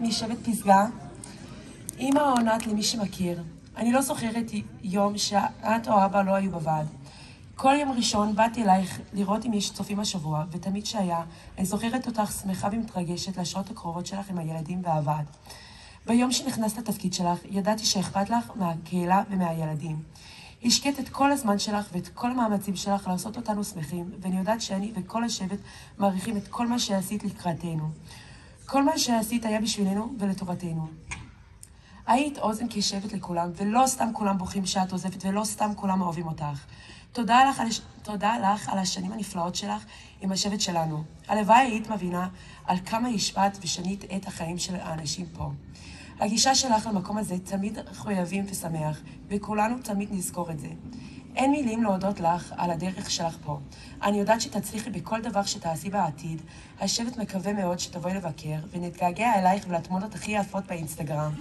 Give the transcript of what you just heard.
משבט פסגה. אמא עונת למי שמכיר. אני לא זוכרת יום שאת או אבא לא היו בוועד. כל יום ראשון באתי אלייך לראות אם יש צופים השבוע, ותמיד שהיה, אני זוכרת אותך שמחה ומתרגשת לשעות הקרובות שלך עם הילדים והוועד. ביום שנכנסת לתפקיד שלך, ידעתי שאכפת לך מהקהילה ומהילדים. השקעת את כל הזמן שלך ואת כל המאמצים שלך לעשות אותנו שמחים, ואני יודעת שאני וכל השבט מעריכים את כל מה שעשית לקראתנו. כל מה שעשית היה בשבילנו ולטובתנו. היית אוזן קשבת לכולם, ולא סתם כולם בוכים שאת עוזבת, ולא סתם כולם אוהבים אותך. תודה לך, על, תודה לך על השנים הנפלאות שלך עם השבט שלנו. הלוואי היית מבינה על כמה השפעת ושנית את החיים של האנשים פה. הגישה שלך למקום הזה תמיד מחויבים ושמח, וכולנו תמיד נזכור את זה. אין מילים להודות לך על הדרך שלך פה. אני יודעת שתצליחי בכל דבר שתעשי בעתיד. השבט מקווה מאוד שתבואי לבקר, ונתגעגע אלייך ולתמונות הכי יפות באינסטגרם.